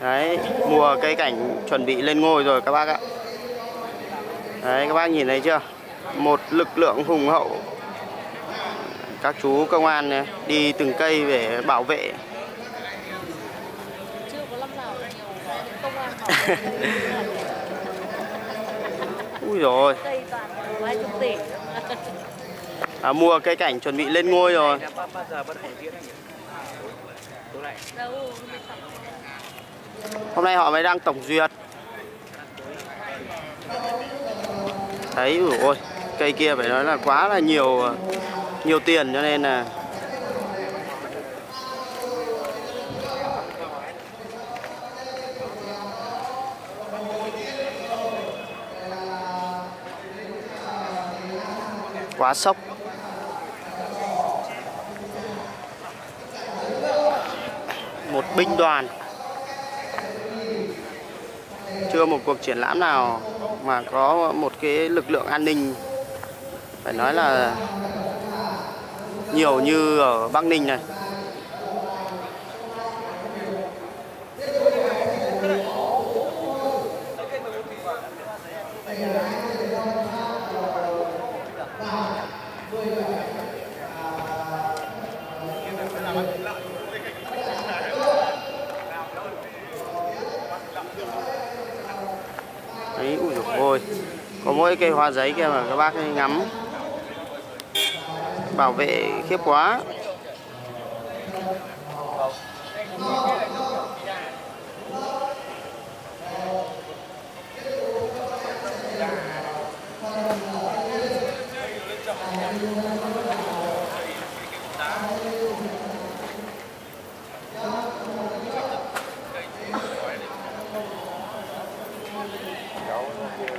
Đấy, mùa cây cảnh chuẩn bị lên ngôi rồi các bác ạ. Đấy, các bác nhìn thấy chưa? Một lực lượng hùng hậu. Các chú công an này, đi từng cây để bảo vệ. Ui rồi, à, mùa cây cảnh chuẩn bị lên ngôi rồi. Hôm nay họ mới đang tổng duyệt. Đấy, ui ôi, cây kia phải nói là quá là nhiều nhiều tiền cho nên là quá sốc một binh đoàn chưa một cuộc triển lãm nào mà có một cái lực lượng an ninh. Phải nói là nhiều như ở Bắc Ninh này. thôi có mỗi cây hoa giấy kia mà các bác ngắm bảo vệ khiếp quá Thank you. Legal, né?